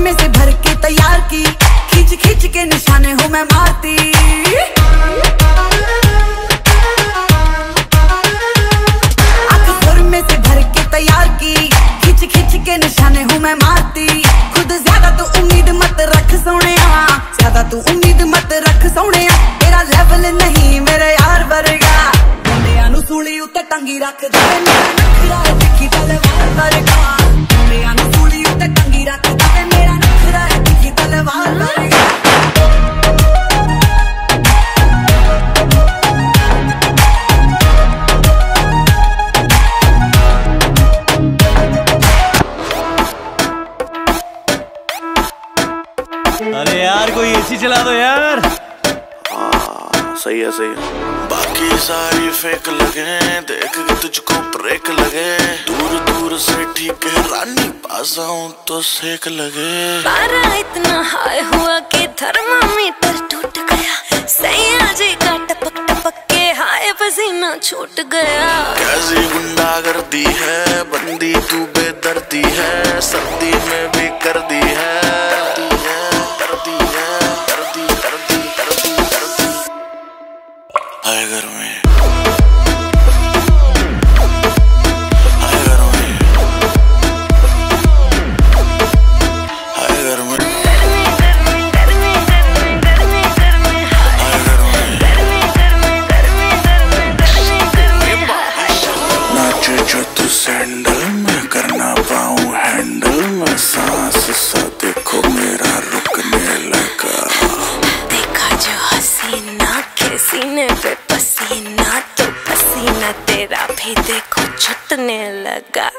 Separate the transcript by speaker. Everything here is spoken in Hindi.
Speaker 1: में से भर के तैयार की। खींच खींच के निशाने हूँ मैं मारती। में से भर के तैयार की। खींच खींच के निशाने हूँ मैं मारती। खुद ज़्यादा तू उम्मीद मत रख सोने। ज़्यादा तू उम्मीद मत रख सोने। तेरा लेवल नहीं मेरे यार वर्गा। मुंडिया सूली उत्ते टंगी रख दे। मेरा नखरा दिखी तलवार वर्गा।
Speaker 2: अरे यार कोई एसी चला दो यार।
Speaker 3: सही है सही है। बाकी सारी फेक लगे देख के तुझको ब्रेक लगे। दूर दूर से ठीक है रानी। पास आऊँ तो सेक लगे।
Speaker 4: पारा इतना हाई हुआ कि थर्मामीटर टूट गया। सैया जी का टपक टपक के हाय पसीना छूट गया।
Speaker 3: कैसी गुंडा कर दी है? बंदी तू बेदर्दी है। सर्दी में भी कर दी है। नाचे जो तू सैंडल में। करना पाऊँ हैंडल में सांस सा देखो मेरा रुकने
Speaker 4: पसीना तो पसीना तेरा भी देखो छुटने लगा।